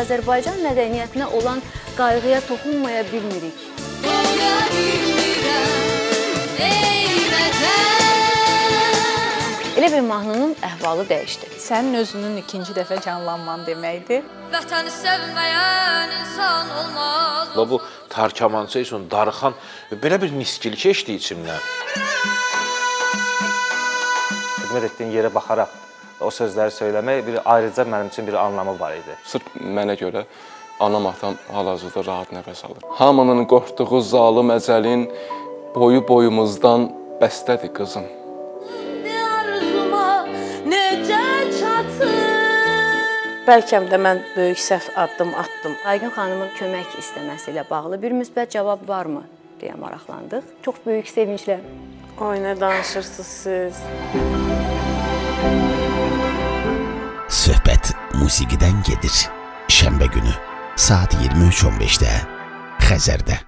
Azərbaycan mədəniyyətinə olan qayğıya toxunmaya bilmirik. Doya bilmirəm, ey vətən. Elə bir mahnının əhvalı dəyişdi. Sənin özünün ikinci dəfə canlanman deməkdir. Vətəni sevməyən insan olmaz. Və bu tarkamança üçün darıxan belə bir niskil keçdi içimdən. xidmət etdiyim yerə baxaraq o sözləri söyləmək bir ayrıca mənim üçün bir anlamı var idi. Sırf mənə görə anam atam hal-hazırda rahat nəfəs alır. Hamının qorxduğu zalım əcəlin boyu boyumuzdan bəstədir qızım. arzuma necə çatır? Bəlkə də mən böyük səhv addım atdım. Aygün xanımın kömək istəməsi ilə bağlı bir müsbət cavab varmı deyə maraqlandıq. Çox böyük sevinclə Oy nə danışırsınız siz? Söhbət musiqidən gedir. Şənbə günü saat 23:15-də Xəzərdə.